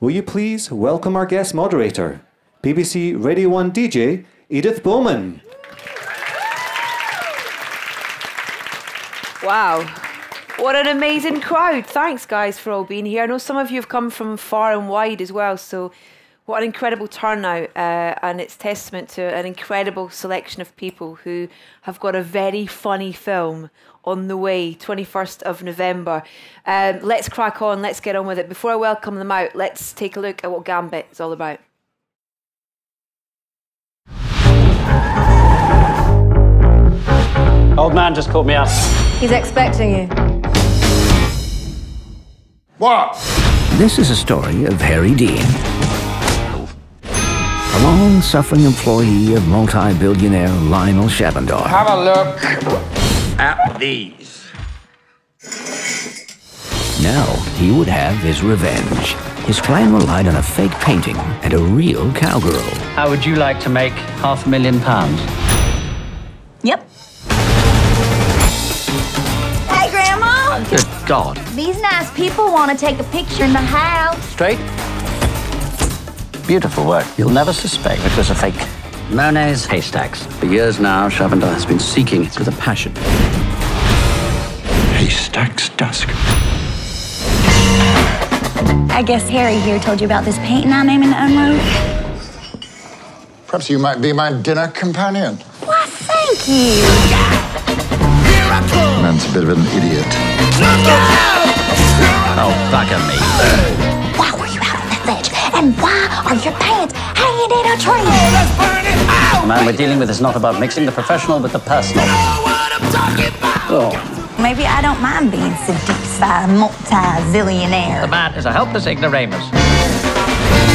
Will you please welcome our guest moderator, BBC Radio 1 DJ Edith Bowman? Wow. What an amazing crowd. Thanks, guys, for all being here. I know some of you have come from far and wide as well, so what an incredible turnout. Uh, and it's testament to an incredible selection of people who have got a very funny film on the way, 21st of November. Um, let's crack on, let's get on with it. Before I welcome them out, let's take a look at what Gambit is all about. Old man just called me up. He's expecting you. What? This is a story of Harry Deane. A long-suffering employee of multi-billionaire Lionel Shahbandar. Have a look at these. Now he would have his revenge. His plan relied on a fake painting and a real cowgirl. How would you like to make half a million pounds? Yep. Hey, Grandma! Good God. These nice people want to take a picture in the house. Straight? Beautiful work. You'll never suspect it was a fake. Monet's haystacks. For years now, Shahbandar has been seeking it with a passion. Haystacks dusk. I guess Harry here told you about this painting I'm aiming to unload. Perhaps you might be my dinner companion. Why, thank you. Man's a bit of an idiot. Oh, bugger me. And why are your pants hanging in a tree? Oh, the man we're dealing with is not about mixing the professional with the personal. Oh, Maybe I don't mind being seduced by a multi-zillionaire. the man is a helpless ignoramus.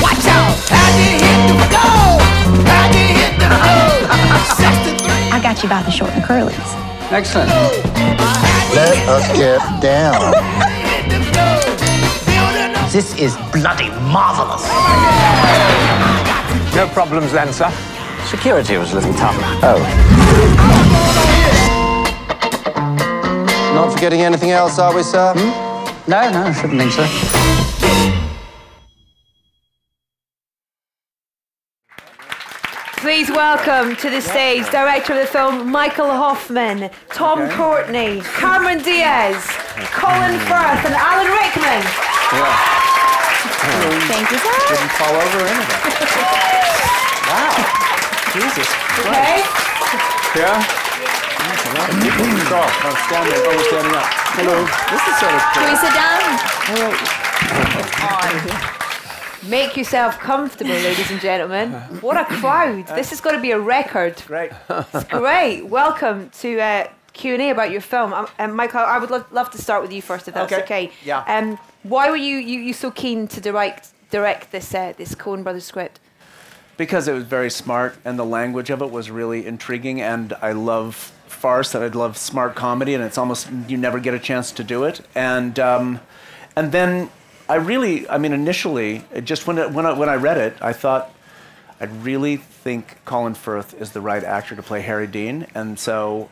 Watch out! How'd you hit the goal? How'd you hit the hole? Six to three. I got you by the short and curlies. Excellent. Let us get down. This is bloody marvelous. No problems then, sir. Security was a little tough. Oh. Not forgetting anything else, are we, sir? Hmm? No, no, I shouldn't think so. Please welcome to the stage director of the film Michael Hoffman, Tom Courtenay, Cameron Diaz, Colin Firth, and Alan Rickman. Thank you, sir. Didn't fall over anything. wow. Jesus. Okay. Yeah? Carl, I'm standing. Oh, standing up. Hello. This is sort of Can we sit down? Make yourself comfortable, ladies and gentlemen. What a crowd! This has got to be a record. great. It's great. Welcome to uh, Q and A about your film. Um, um, Michael, I would love, love to start with you first, if that's Okay. okay. Yeah. Um, why were you, you, you so keen to direct direct this uh, this Coen Brothers script? because it was very smart and the language of it was really intriguing and i love farce and i love smart comedy and it's almost you never get a chance to do it and um, and then i really i mean initially it just when, it, when, I, when i read it i thought i really think colin firth is the right actor to play harry deane and so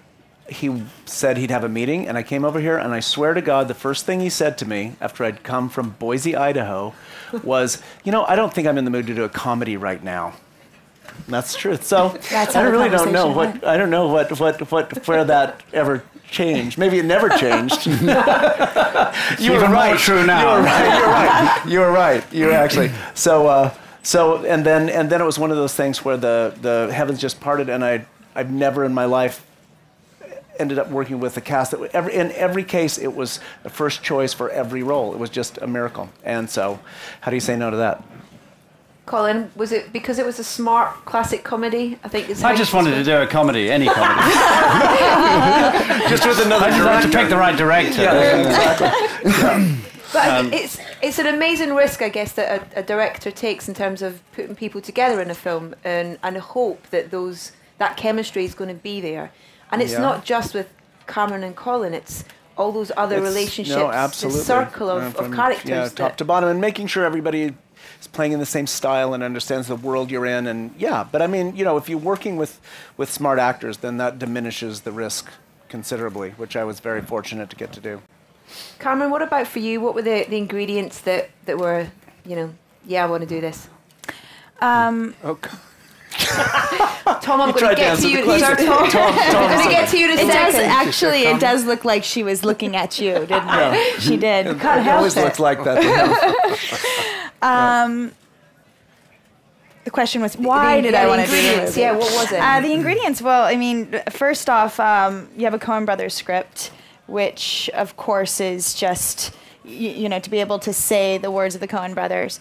he said he'd have a meeting, and I came over here, and I swear to God, the first thing he said to me after I'd come from Boise, Idaho, was, "You know, I don't think I'm in the mood to do a comedy right now." And that's true. So That's I really don't know conversation what I don't know what what what where that ever changed. Maybe it never changed. you were right. true now. You were right. You were right. You were right. You were actually so. Uh, so and then and then it was one of those things where the the heavens just parted, and I I've never in my life ended up working with a cast that every, in every case it was the first choice for every role. It was just a miracle. And so, how do you say no to that? Colin, was it because it was a smart classic comedy? I think is I just wanted to do a comedy, any comedy. Just with another I just had to pick the right director. But Um, it's it's an amazing risk, I guess, that a, a director takes in terms of putting people together in a film and and hope that those that chemistry is going to be there. And it's Yeah. not just with Cameron and Colin; it's all those other It's- relationships, No, absolutely. the circle of, Uh, of characters. Yeah, top to bottom, and making sure everybody is playing in the same style and understands the world you're in. And yeah, but I mean, you know, if you're working with with smart actors, then that diminishes the risk considerably, which I was very fortunate to get to do. Cameron, what about for you? What were the, the ingredients that, that were, you know, yeah, I want to do this? Um, Oh, Tom, I'm You going to to get answer to the you. question. Tom, Tom- I'm Tom going to get to you in a it does actually. It does look like she was looking at you, didn't it? She did. It always looks like that. Um, the question was, why the- did yeah, I want to do the ingredients, movie? yeah, what was it? Uh, the ingredients. Well, I mean, first off, um, you have a Coen Brothers script, which of course is just y- you know to be able to say the words of the Coen Brothers.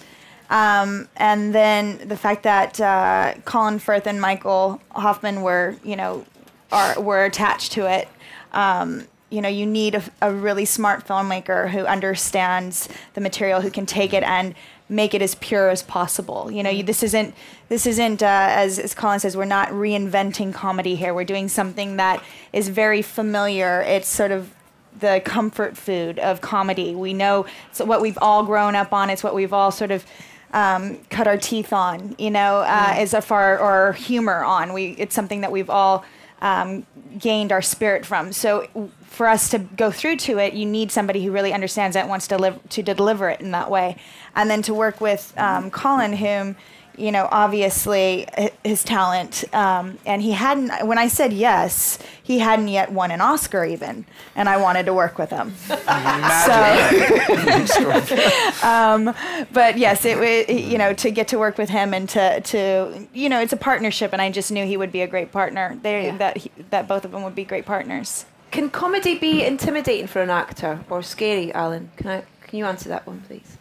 Um, and then the fact that uh, Colin Firth and Michael Hoffman were, you know, are were attached to it. Um, you know, you need a, a really smart filmmaker who understands the material, who can take it and make it as pure as possible. You know, you, this isn't this isn't uh, as as Colin says, we're not reinventing comedy here. We're doing something that is very familiar. It's sort of the comfort food of comedy. We know what we've all grown up on. It's what we've all sort of um, cut our teeth on. You know, uh, as a far or humor on. We it's something that we've all um, gained our spirit from. So for us to go through to it, you need somebody who really understands it, and wants to live to deliver it in that way, and then to work with um, Colin, whom you know obviously his talent, um, and he hadn't. When I said yes, he hadn't yet won an Oscar even, and I wanted to work with him. um, but yes, it was you know to get to work with him and to to you know it's a partnership, and I just knew he would be a great partner. They that he, that both of them would be great partners. Can comedy be intimidating for an actor or scary, Alan? Can I? Can you answer that one, please?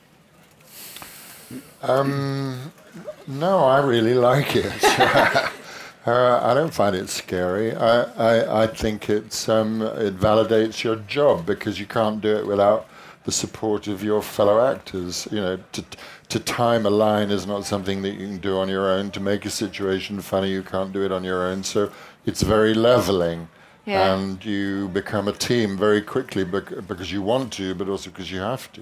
Um, no, I really like it. uh, I don't find it scary. I, I, I think it's um, it validates your job because you can't do it without the support of your fellow actors. You know, to to time a line is not something that you can do on your own. To make a situation funny, you can't do it on your own. So it's very leveling. Yeah. And you become a team very quickly bec- because you want to, but also because you have to.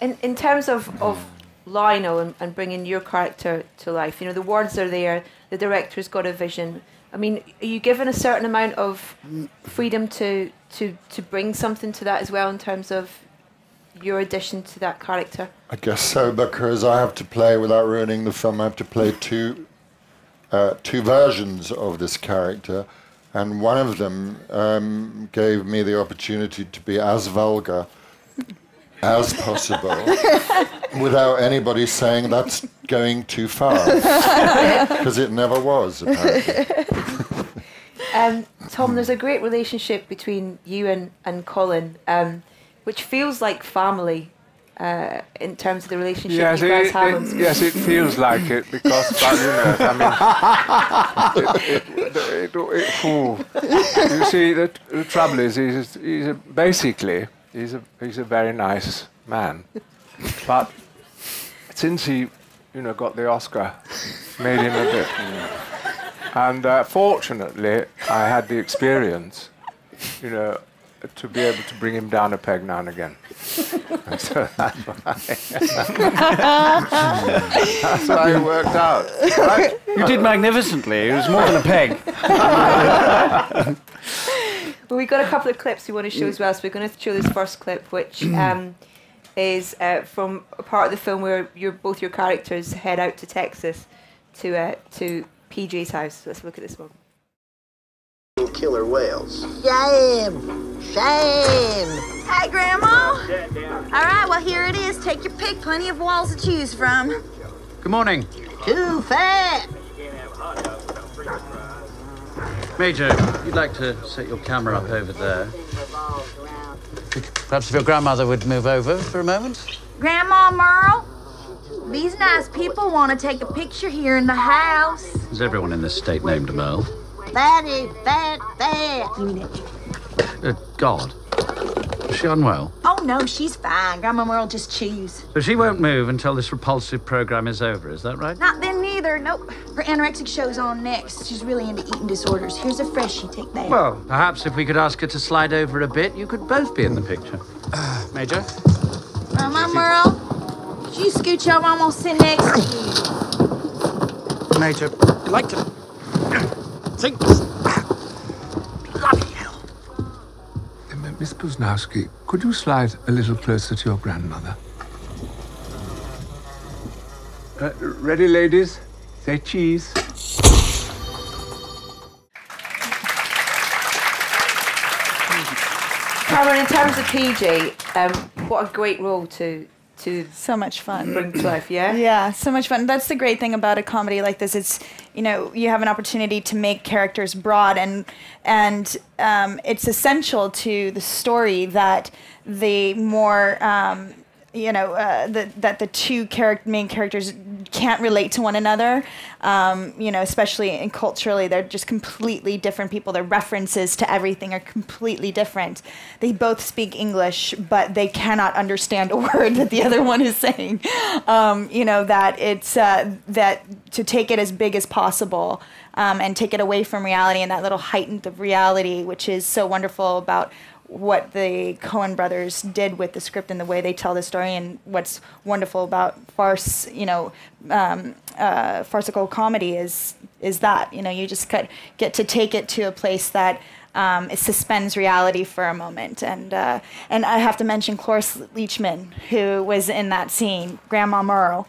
In in terms of of Lionel and, and bringing your character to life, you know the words are there. The director's got a vision. I mean, are you given a certain amount of freedom to to to bring something to that as well in terms of your addition to that character? I guess so because I have to play without ruining the film. I have to play two uh, two versions of this character, and one of them um, gave me the opportunity to be as vulgar as possible without anybody saying that's going too far because it never was apparently. Um, Tom, there's a great relationship between you and, and Colin, um, which feels like family uh, in terms of the relationship Yes, you guys it, have. it- yes, it feels like it because, but, you know, I mean, it, it, it, it, ooh. you see, the, the trouble is, he's, he's a, basically he's a he's a very nice man, but since he, you know, got the Oscar, made him a bit. And uh, fortunately, I had the experience, you know, to be able to bring him down a peg now and again. And so that's why, that's why it worked out. Right? You did magnificently. It was more than a peg. Well, we've got a couple of clips we want to show as well. So we're going to show this first clip, which um, is uh, from a part of the film where your both your characters head out to Texas to uh, to PJ's house. Let's look at this one. Killer whales. Shame. Shame. Hey, Grandma. All right, well, here it is. Take your pick. Plenty of walls to choose from. Good morning. Too fat. Major, you'd like to set your camera up over there. Perhaps if your grandmother would move over for a moment. Grandma Merle, these nice people want to take a picture here in the house. Is everyone in this state named Merle? Fatty, fat, fat. You mean it? Good God. Is she unwell? Oh, Oh, no, she's fine. Grandma Merle just chews. So she won't move until this repulsive program is over, is that right? Not then neither. Nope. Her anorexic show's on next. She's really into eating disorders. Here's a freshie. Take that. Well, perhaps if we could ask her to slide over a bit, you could both be in the picture. Major? Grandma Merle, could you scooch over? I'm gonna sit next to you. Major, like to think. Miss Puznowski, could you slide a little closer to your grandmother? Uh, ready, ladies? Say cheese. Cameron, in terms of PJ, um, what a great role to to so much fun bring to life. Yeah. Yeah, so much fun. That's the great thing about a comedy like this. It's you know you have an opportunity to make characters broad and and um, it's essential to the story that the more um, you know uh, the, that the two charac- main characters can't relate to one another. Um, you know, especially in culturally, they're just completely different people. Their references to everything are completely different. They both speak English, but they cannot understand a word that the other one is saying. Um, you know that it's uh, that to take it as big as possible um, and take it away from reality and that little heightened of reality, which is so wonderful about what the Coen brothers did with the script and the way they tell the story, and what's wonderful about farce, you know, um, uh, farcical comedy is is that you know you just get get to take it to a place that. Um, it suspends reality for a moment, and uh, and I have to mention Cloris Leachman, who was in that scene, Grandma Merle.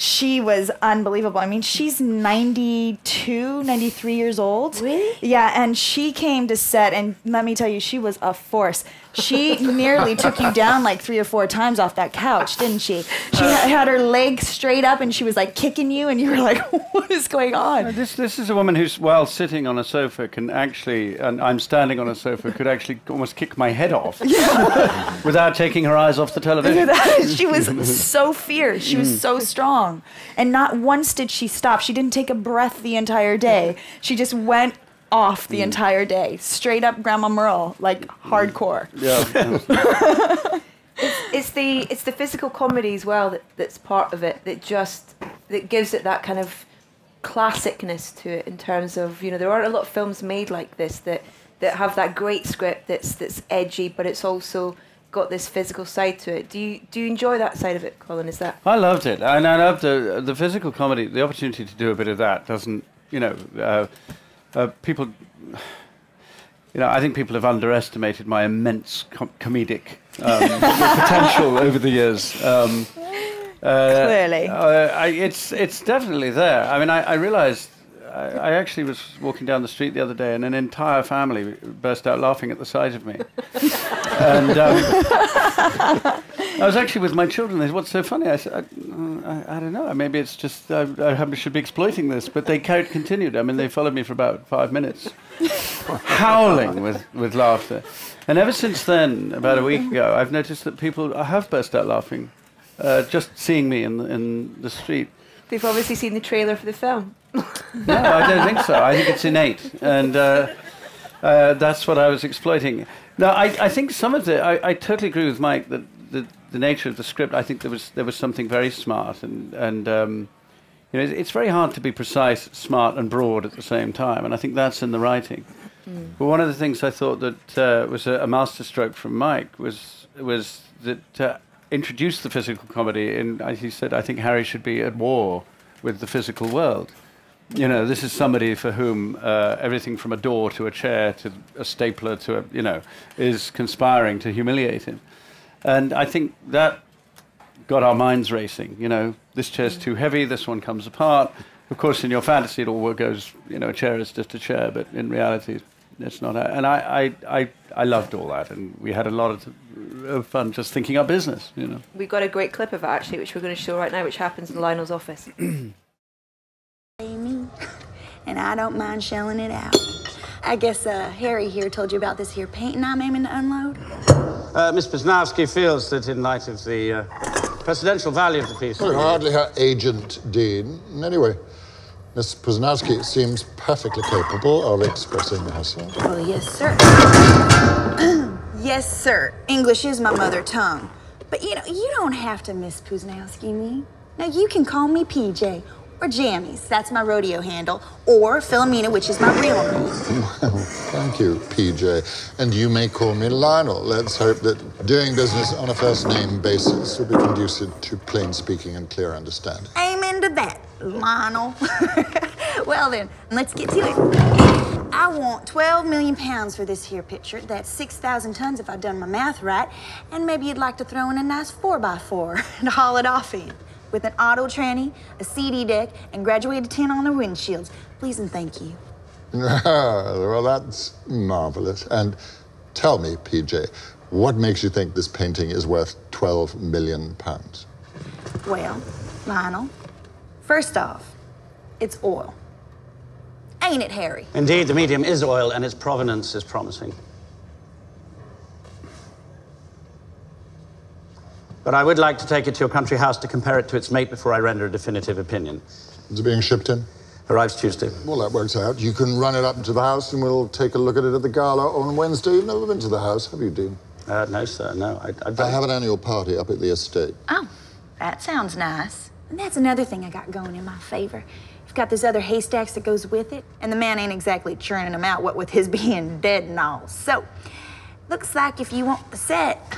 She was unbelievable. I mean, she's 92, 93 years old. Really? Yeah, and she came to set, and let me tell you, she was a force. She nearly took you down like three or four times off that couch, didn't she? She Uh, had her legs straight up, and she was like kicking you, and you were like, "What is going on?" Uh, This this is a woman who's while sitting on a sofa can actually, and I'm standing on a sofa, could actually almost kick my head off without taking her eyes off the television. she was so fierce. She was Mm. so strong. And not once did she stop. She didn't take a breath the entire day. She just went off Mm. the entire day. Straight up Grandma Merle, like hardcore. Yeah. It's the it's the physical comedy as well that, that's part of it that just that gives it that kind of classicness to it in terms of you know there aren't a lot of films made like this that that have that great script that's that's edgy but it's also got this physical side to it. Do you do you enjoy that side of it, Colin? Is that I loved it, and I loved the the physical comedy. The opportunity to do a bit of that doesn't, you know, uh, uh, people. You know, I think people have underestimated my immense com- comedic um, potential over the years. Um, uh, Clearly. uh, I, it's it's definitely there. I mean, I, I realised. I, I actually was walking down the street the other day, and an entire family burst out laughing at the sight of me. and um, I was actually with my children. They said, "What's so funny?" I said, "I, I, I don't know. Maybe it's just I, I should be exploiting this." But they continued. I mean, they followed me for about five minutes, howling with, with laughter. And ever since then, about a week ago, I've noticed that people have burst out laughing, uh, just seeing me in the, in the street. they've obviously seen the trailer for the film? No, I don't think so. I think it's innate, and uh, uh, that's what I was exploiting. No, I, I think some of the I, I totally agree with Mike that the, the nature of the script. I think there was there was something very smart, and and um, you know it's, it's very hard to be precise, smart, and broad at the same time, and I think that's in the writing. But one of the things I thought that uh, was a, a masterstroke from Mike was was that uh, introduced the physical comedy. And he said, I think Harry should be at war with the physical world. You know, this is somebody for whom uh, everything from a door to a chair to a stapler to a, you know, is conspiring to humiliate him. And I think that got our minds racing. You know, this chair's too heavy, this one comes apart. Of course, in your fantasy, it all goes, you know, a chair is just a chair, but in reality, it's not. And I, I, I, I loved all that, and we had a lot of, of fun just thinking up business, you know. We've got a great clip of it actually, which we're going to show right now, which happens in Lionel's office. Amy, and I don't mind shelling it out. I guess uh, Harry here told you about this here painting I'm aiming to unload. Uh, Miss Puznowski feels that in light of the uh, presidential value of the piece. Well, hardly her agent, Dean. Anyway, Miss Puznowski seems perfectly capable of expressing herself. Oh, yes, sir. yes, sir. English is my mother tongue. But you know, you don't have to Miss Puznowski me. Now, you can call me PJ or Jammies. That's my rodeo handle. Or Philomena, which is my real name. Well, thank you, PJ. And you may call me Lionel. Let's hope that doing business on a first name basis will be conducive to plain speaking and clear understanding. Amen to that, Lionel. well then, let's get to it. I want 12 million pounds for this here picture. That's 6,000 tons if I've done my math right. And maybe you'd like to throw in a nice 4x4 to haul it off in. With an auto tranny, a CD deck, and graduated tin on the windshields. Please and thank you. well, that's marvelous. And tell me, PJ, what makes you think this painting is worth 12 million pounds? Well, Lionel, first off, it's oil. Ain't it, Harry? Indeed, the medium is oil and its provenance is promising. But I would like to take it to your country house to compare it to its mate before I render a definitive opinion. Is it being shipped in? Arrives Tuesday. Well, that works out. You can run it up to the house and we'll take a look at it at the gala on Wednesday. You've never been to the house, have you, Dean? Uh, no, sir, no. I, I, I have an annual party up at the estate. Oh, that sounds nice. And that's another thing I got going in my favor. You've got those other haystacks that goes with it, and the man ain't exactly churning them out, what with his being dead and all. So, looks like if you want the set,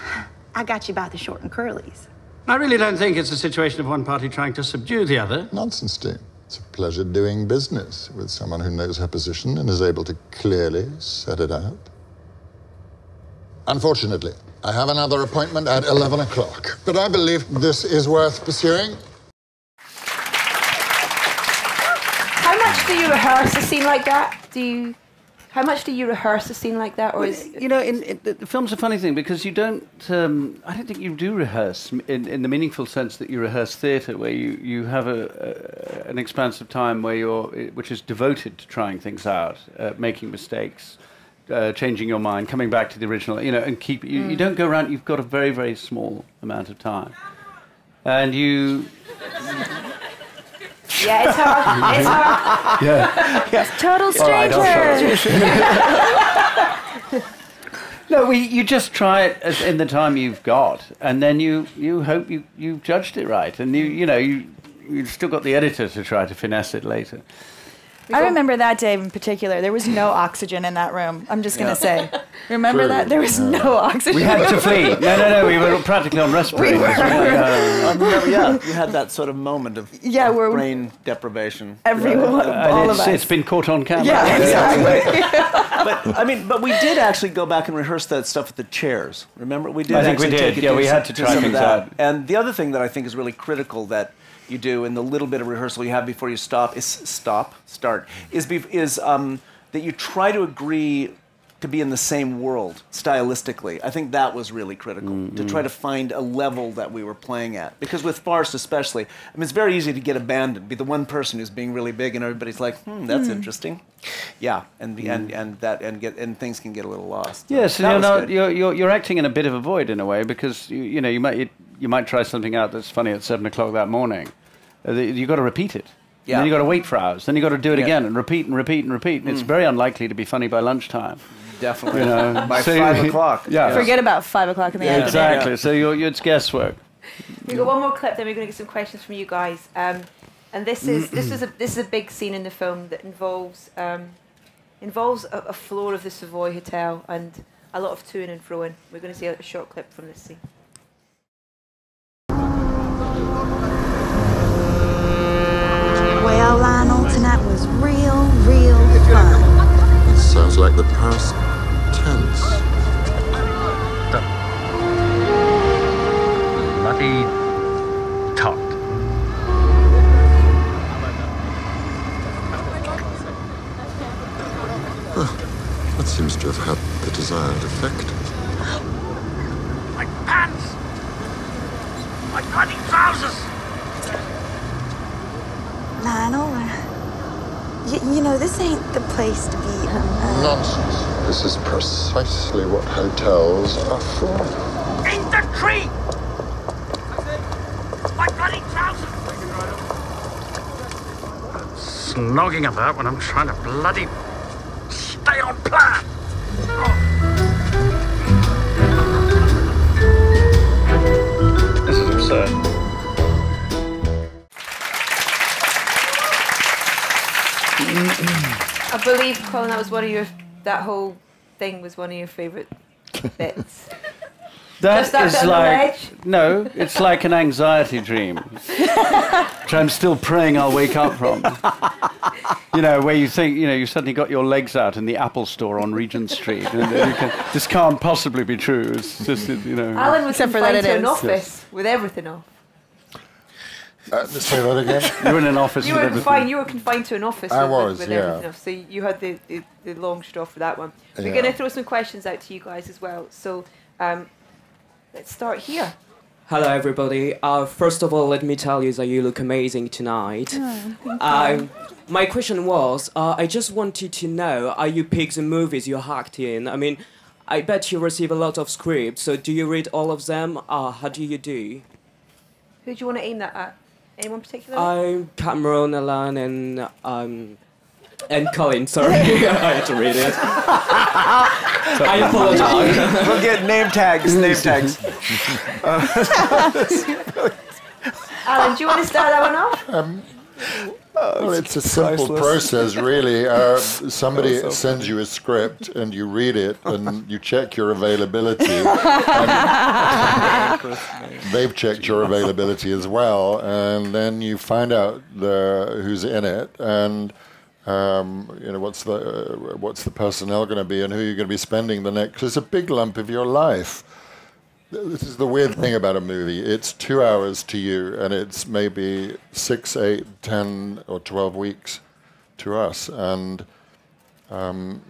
I got you by the short and curlies. I really don't think it's a situation of one party trying to subdue the other. Nonsense, Dean. It's a pleasure doing business with someone who knows her position and is able to clearly set it out. Unfortunately, I have another appointment at 11 o'clock, but I believe this is worth pursuing. How much do you rehearse a scene like that? Do you? How much do you rehearse a scene like that, or is you know, in, in, the film's a funny thing because you don't. Um, I don't think you do rehearse in, in the meaningful sense that you rehearse theatre, where you, you have a, a an expanse of time where you're, which is devoted to trying things out, uh, making mistakes, uh, changing your mind, coming back to the original. You know, and keep. You, you Mm. don't go around. You've got a very very small amount of time, and you. Yeah, it's hard. It's hard. Yeah. Total All right, I'll stranger. No, we, you just try it as in the time you've got, and then you, you hope you, you judged it right, and you you know you you've still got the editor to try to finesse it later. I remember that day in particular. There was no oxygen in that room. I'm just gonna Yeah. say. Remember True. that? There was no oxygen. We had to flee. No, no, no. We were practically on respirators. We were. I um, yeah, you had that sort of moment of Yeah, of where brain deprivation. Everyone, And all it's, of us. it's been caught on camera. Yeah, exactly. but I mean, but we did actually go back and rehearse that stuff at the chairs. Remember, we did. I think we actually did. take it Yeah, we had to try things that. out. And the other thing that I think is really critical that you do in the little bit of rehearsal you have before you stop is stop, start is be, is um, that you try to agree to be in the same world stylistically. I think that was really critical to try to find a level that we were playing at. Because with farce, especially, I mean, it's very easy to get abandoned, be the one person who's being really big, and everybody's like, "Hmm, that's Hmm. interesting." Yeah, and be and and that and get and things can get a little lost. Yes, That and you're, not, you're, you're, you're acting in a bit of a void in a way because you, you know you might you, you might try something out that's funny at seven o'clock that morning. Uh, the- got to repeat it. Yeah. Then you've got to wait for hours. Then you've got to do it Yeah. again and repeat and repeat and repeat. And it's Mm. very unlikely to be funny by lunchtime. Definitely. You know, By so five o'clock. Yeah. Forget about five o'clock in the Yeah, afternoon. exactly. So you're, you're, it's guesswork. We've got one more clip, then we're going to get some questions from you guys. Um, and this is this is a this is a big scene in the film that involves um, involves a, a floor of the Savoy Hotel and a lot of toing and froing. We're going to see a, a short clip from this scene. Well, Lionel, tonight was real, real fun. It sounds like the past tense. Bloody tot. That seems to have had the desired effect. My pants! My bloody trousers! Lionel, uh, y- you know, this ain't the place to be. Uh, Nonsense. This is precisely what hotels are for. In the tree! My bloody trousers! Snogging about when I'm trying to bloody. Stay on plan! Believe, Colin, that was one of your that whole thing was one of your favourite bits. That Just that is bit on the like ledge? no, it's like an anxiety dream, which I'm still praying I'll wake up from. You know, where you think you know you suddenly got your legs out in the Apple Store on Regent Street, and you can, this can't possibly be true. It's just you know. Alan was Except for that confined it to an is. office with everything off. Uh, let's say that again. You were in an office You with were everything. confined. You were confined to an office. I with, was, with yeah. else. So you had the, the, the long straw for that one. We're Yeah. going to throw some questions out to you guys as well. So um, let's start here. Hello, everybody. Uh, first of all, let me tell you that you look amazing tonight. Oh, thank Um, my question was, uh, I just wanted to know, are you pick the movies you hacked in? I mean, I bet you receive a lot of scripts. So do you read all of them? Uh, how do you do? Who do you want to aim that at? Anyone particular? I'm Cameron, Alan, and um, and Colin. Sorry, I had to read it. I apologize. we'll get name tags. Name tags. Alan, do you want to start that one off? Um, well, it's a simple process, really. Uh, somebody sends you a script, and you read it, and you check your availability. they've checked your availability as well, and then you find out the, who's in it, and um, you know what's the uh, what's the personnel going to be, and who you're going to be spending the next. It's a big lump of your life. This is the weird thing about a movie. It's two hours to you, and it's maybe six, eight, ten, or twelve weeks to us. And um,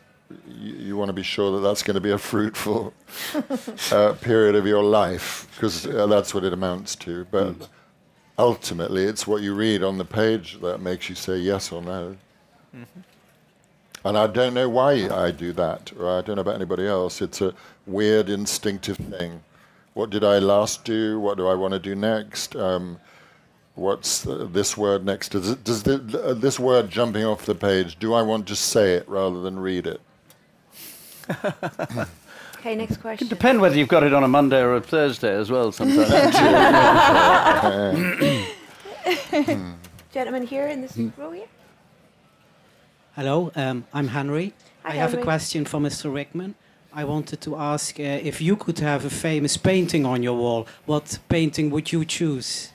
you, you want to be sure that that's going to be a fruitful uh, period of your life, because uh, that's what it amounts to. But ultimately, it's what you read on the page that makes you say yes or no. And I don't know why I do that, or I don't know about anybody else. It's a weird instinctive thing. What did I last do? What do I want to do next? Um, what's this word next? Does, it, does the, uh, this word jumping off the page, do I want to say it rather than read it? Okay, next question. Depend whether you've got it on a Monday or a Thursday as well. Sometimes. Gentleman here in this Hmm. row here. Hello, um, I'm Henry. Hi, I have Henry. a question for Mr. Rickman. I wanted to ask uh, if you could have a famous painting on your wall, what painting would you choose?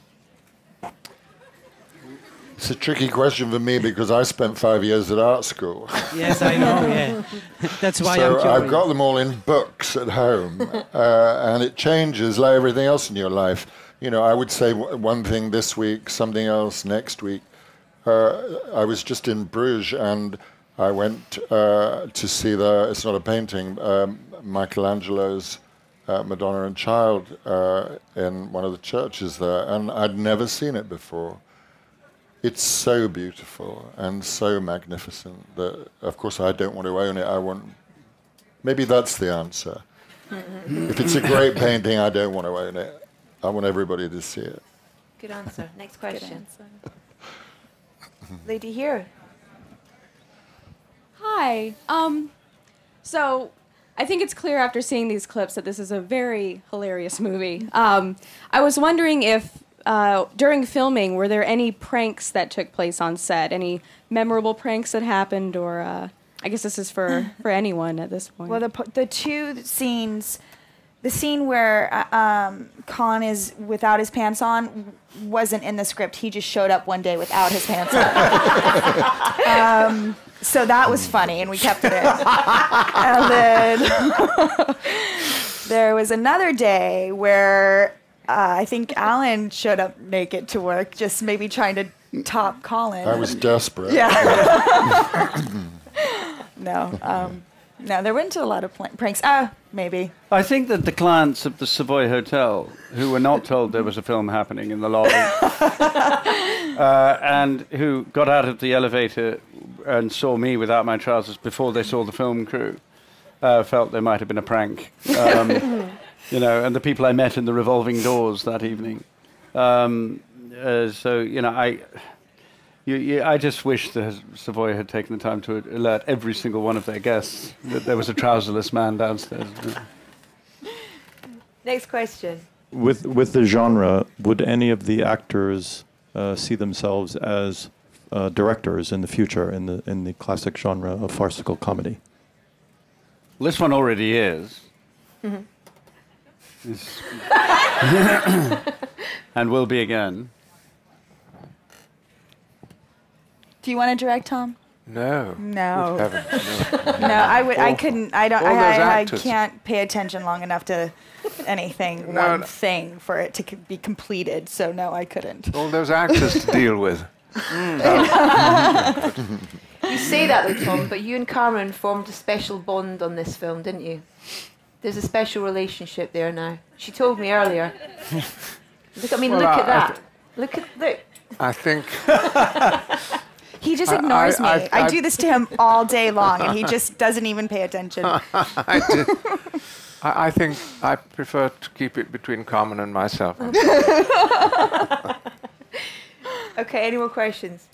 It's a tricky question for me because I spent five years at art school. Yes, I know, yeah. That's why so I'm curious. I've got them all in books at home, uh, and it changes like everything else in your life. You know, I would say w- one thing this week, something else next week. Uh, I was just in Bruges, and I went uh, to see the. It's not a painting. Um, Michelangelo's uh, Madonna and Child uh, in one of the churches there, and I'd never seen it before. It's so beautiful and so magnificent that, of course, I don't want to own it. I want. Maybe that's the answer. if it's a great painting, I don't want to own it. I want everybody to see it. Good answer. Next question. Answer. Lady here. Hi. Um, so I think it's clear after seeing these clips that this is a very hilarious movie. Um, I was wondering if uh, during filming were there any pranks that took place on set? Any memorable pranks that happened, or uh, I guess this is for for anyone at this point. Well, the the two scenes, the scene where uh, um, Khan is without his pants on wasn't in the script. He just showed up one day without his pants on. um, so that was funny, and we kept it in. and then there was another day where uh, I think Alan showed up naked to work, just maybe trying to top Colin. I was desperate. Yeah. no, um, no, there weren't a lot of pranks. Ah, maybe. I think that the clients of the Savoy Hotel, who were not told there was a film happening in the lobby, uh, and who got out of the elevator and saw me without my trousers before they saw the film crew, uh, felt there might have been a prank. Um, you know, and the people I met in the revolving doors that evening. Um, uh, so, you know, I. You, you, I just wish the Savoy had taken the time to alert every single one of their guests that there was a trouserless man downstairs. Next question. With with the genre, would any of the actors uh, see themselves as uh, directors in the future in the in the classic genre of farcical comedy? Well, this one already is, Mhm. And will be again. Do you want to direct Tom? No. No. Heavens, no. No, I would. I couldn't. I don't. I, I, I can't pay attention long enough to anything, No, one no. thing for it to c- be completed. So no, I couldn't. All those actors to deal with. Mm. You say that though, Tom, but you and Cameron formed a special bond on this film, didn't you? There's a special relationship there now. She told me earlier. Look, I mean, Well, look I- at I that. Look at look. I think He just ignores I- me. I- I, I- do this to him all day long, and he just doesn't even pay attention. I, did. I, I think I prefer to keep it between Cameron and myself. Okay, any more questions?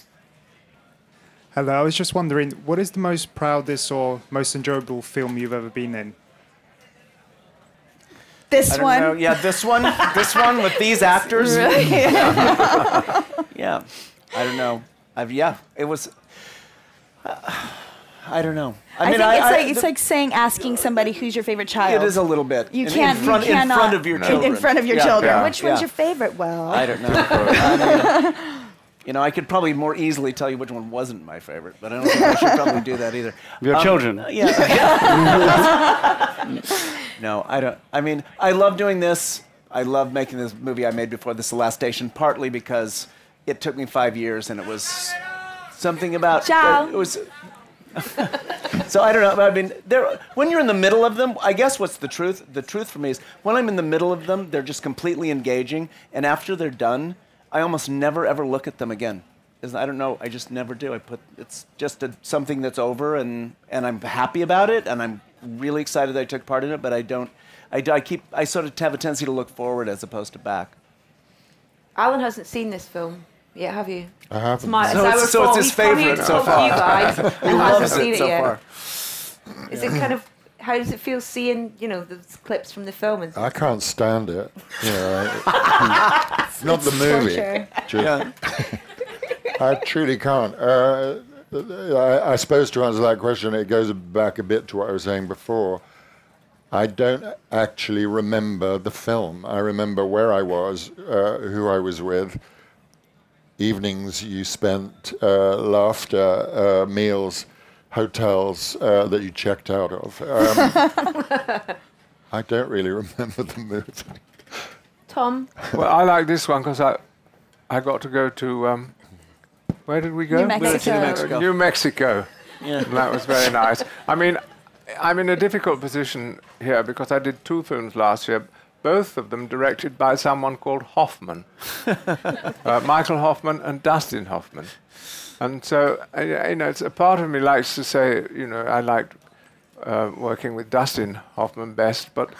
Hello, I was just wondering, what is the most proudest or most enjoyable film you've ever been in? This one. know. Yeah, this one. this one with these actors. Really? yeah. I don't know. I've, yeah, it was. uh, I don't know. I, I, mean, think I, it's I- like it's like saying asking somebody who's your favorite child. It is a little bit. You In- in can't. front- you in front of your in- children. In front of your Yeah, children. yeah, Which one's your favorite? Well, I don't know. I mean, you know, I could probably more easily tell you which one wasn't my favorite, but I don't think I should probably do that either. Your Um, children. Yeah. no, I don't. I mean, I love doing this. I love making this movie I made before this, The Last Station, partly because it took me five years and it was something about. Ciao. It was. so I don't know. I mean, there. When you're in the middle of them, I guess what's the truth? The truth for me is when I'm in the middle of them, they're just completely engaging, and after they're done, I almost never ever look at them again. I don't know. I just never do. I put it's just a, something that's over, and and I'm happy about it, and I'm really excited that I took part in it. But I don't. I, I keep. I sort of have a tendency to look forward as opposed to back. Alan hasn't seen this film yet, have you? I haven't. It's, my, So it's, it's- so it's his He's come here favourite so far. you guys he loves hasn't it seen so yet. far. Is it kind of how does it feel seeing you know the clips from the film and I can't stand it. You know, I- not the movie. torture. Just- I truly can't. Uh, I, I suppose to answer that question, it goes back a bit to what I was saying before. I don't actually remember the film. I remember where I was, uh, who I was with, evenings you spent, uh, laughter, uh, meals, hotels uh, that you checked out of. Um, I don't really remember the movie. Tom. well, I like this one because I, I got to go to. Um, where did we go? New Mexico. We went to New Mexico. New Mexico. Yeah. That was very nice. I mean, I'm in a difficult position here because I did two films last year, both of them directed by someone called Hoffman, uh, Michael Hoffman and Dustin Hoffman. And so, uh, you know, it's, a part of me likes to say, you know, I liked uh, working with Dustin Hoffman best, but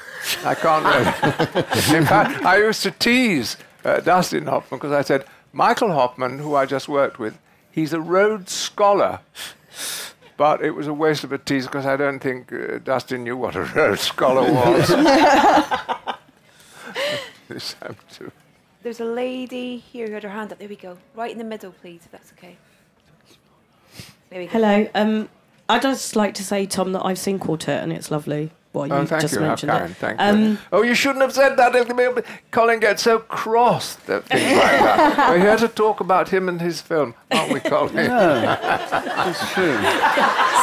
I can't really. In fact, I used to tease uh, Dustin Hoffman because I said, Michael Hoffman, who I just worked with, he's a Rhodes Scholar. But it was a waste of a tease because I don't think uh, Dustin knew what a Rhodes Scholar was. This time too. There's a lady here who had her hand up. There we go. Right in the middle, please, if that's okay. There we go. Hello. Um, I'd just like to say, Tom, that I've seen Quartet and it's lovely. Well, you oh, thank just you, mentioned Karen. it. Thank um, you. Oh, you shouldn't have said that. Colin gets so cross that things like that. We're here to talk about him and his film, aren't we, Colin? No, it's true.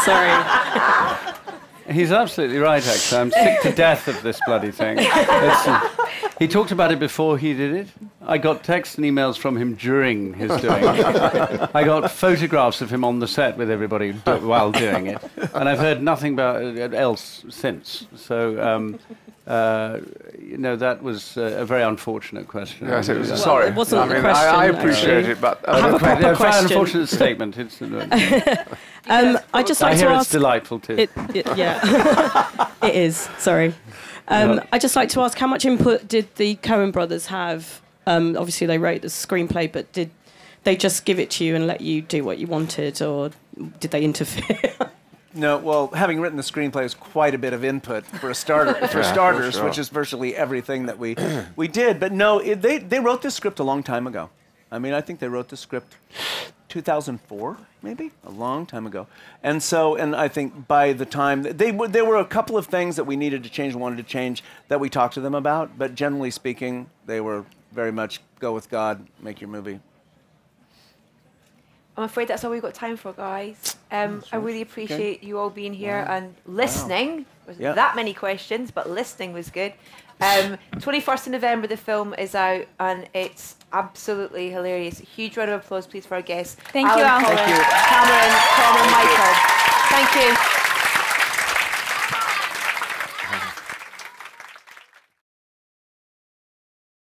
Sorry. He's absolutely right, actually. I'm sick to death of this bloody thing. It's, he talked about it before he did it. I got texts and emails from him during his doing it. I got photographs of him on the set with everybody do, while doing it. And I've heard nothing about it else since. So, um, uh, you know, that was uh, a very unfortunate question. Yes, it was. Well, sorry. it wasn't I mean, question, I, I appreciate actually. it, but I have a proper a very question. unfortunate statement. It's, uh, Um, I just like I to hear ask. it's delightful too. It, it, yeah, it is. Sorry. Um, Yeah. I just like to ask, how much input did the Coen brothers have? Um, obviously, they wrote the screenplay, but did they just give it to you and let you do what you wanted, or did they interfere? No, well, having written the screenplay is quite a bit of input for a starter, for Yeah, for starters, sure. which is virtually everything that we we did. But no, it, they they wrote this script a long time ago. I mean, I think they wrote the script 2004, maybe a long time ago. And so, and I think by the time they were, there were a couple of things that we needed to change, wanted to change that we talked to them about. But generally speaking, they were very much go with God, make your movie. I'm afraid that's all we've got time for, guys. Um, I really appreciate you all being here Wow. and listening. Was Yeah. that many questions, but listening was good. Um, 21st of November, the film is out and it's absolutely hilarious. Huge round of applause, please, for our guests. Thank you Alan Thank you. Cameron, Tom, and Michael. Thank you.